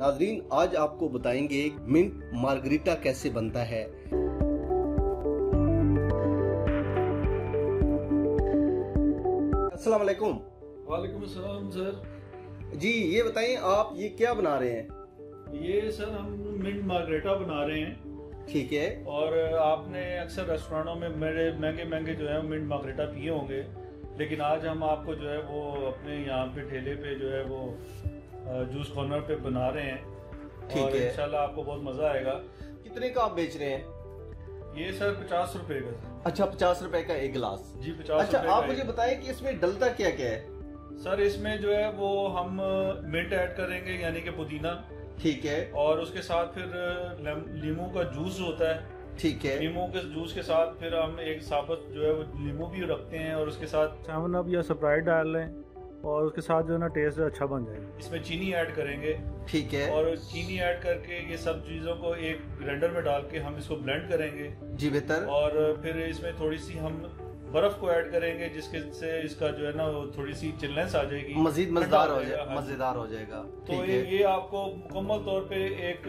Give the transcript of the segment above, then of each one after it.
नाजरीन आज आपको बताएँगे मिंट मार्गरीटा कैसे बनता है। अस्सलाम वालेकुम। वालेकुम अस्सलाम सर। जी ये बताएँ आप ये क्या बना रहे हैं? ये सर हम मिंट मार्गरेटा बना रहे हैं। ठीक है। और आपने अक्सर रेस्टोरेंटों में मेरे महँगे महँगे जो है मिंट मार्गरेटा पिए होंगे। लेकिन आज हम आपको जो है वो अपने यहाँ पे ठेले पे जो है वो जूस कॉर्नर पे बना रहे हैं। ठीक है। इंशाल्लाह आपको बहुत मज़ा आएगा। कितने का आप बेच रहे हैं? ये सर पचास रुपए का अच्छा पचास रुपए का एक गिलास। जी पचास अच्छा आप मुझे। बताएँ कि इसमें डलता क्या क्या है? सर इसमें जो है वो हम मिंट ऐड करेंगे यानी कि पुदीना। ठीक है। और उसके साथ फिर लेम- लीमू का जूस होता है। ठीक है। लीमू के जूस के साथ फिर हम एक साबुत जो है वो लीमू भी रखते हैं और उसके साथ सेवन अप या स्प्राइट डाल लें। और उसके साथ जो है ना टेस्ट अच्छा बन जाएगा। इसमें चीनी ऐड करेंगे। ठीक है। और चीनी ऐड करके ये सब चीज़ों को एक ग्राइंडर में डाल के हम इसको ब्लेंड करेंगे। जी बेहतर। और फिर इसमें थोड़ी सी हम बर्फ़ को ऐड करेंगे जिसके से इसका जो है ना वो थोड़ी सी चिल्नेस आ जाएगी। मजीद मज़ेदार हो जाएगा, जाएगा हाँ मज़ेदार हो जाएगा। तो ये, ये आपको मुकम्मल तौर पे एक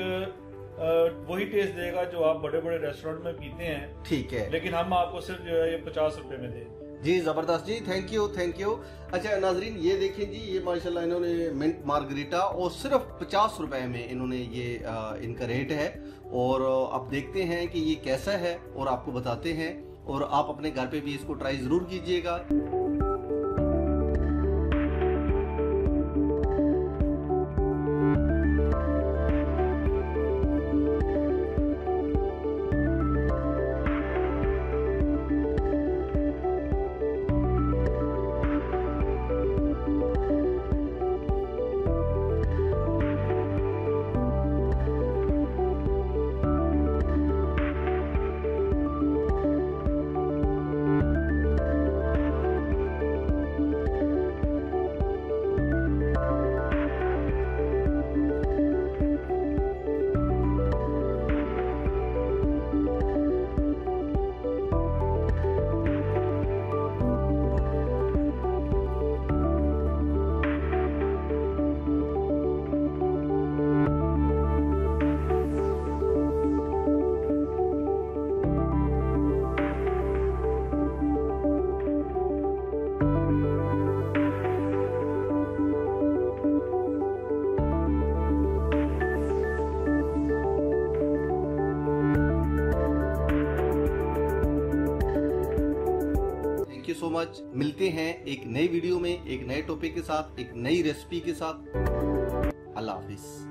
वही टेस्ट देगा जो आप बड़े बड़े रेस्टोरेंट में पीते हैं। ठीक है। लेकिन हम आपको सिर्फ़ जो है ये पचास रुपए में देंगे। जी ज़बरदस्त जी थैंक यू थैंक यू अच्छा नाजरीन ये देखें जी ये माशाल्लाह इन्होंने मिंट मार्गरीटा और सिर्फ़ पचास रुपए में इन्होंने ये आ, इनका रेट है। और आप देखते हैं कि ये कैसा है और आपको बताते हैं। और आप अपने घर पे भी इसको ट्राई ज़रूर कीजिएगा। सो मच मिलते हैं एक नई वीडियो में, एक नए टॉपिक के साथ, एक नई रेसिपी के साथ। अल्लाह हाफिज।